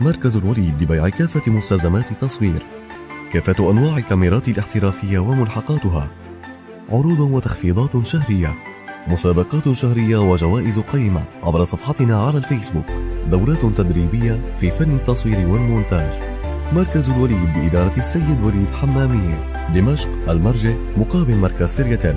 مركز الوليد لبيع كافة مستلزمات التصوير. كافة أنواع الكاميرات الاحترافية وملحقاتها. عروض وتخفيضات شهرية. مسابقات شهرية وجوائز قيمة عبر صفحتنا على الفيسبوك. دورات تدريبية في فن التصوير والمونتاج. مركز الوليد بإدارة السيد وليد حمامية. دمشق المرجع مقابل مركز سريتل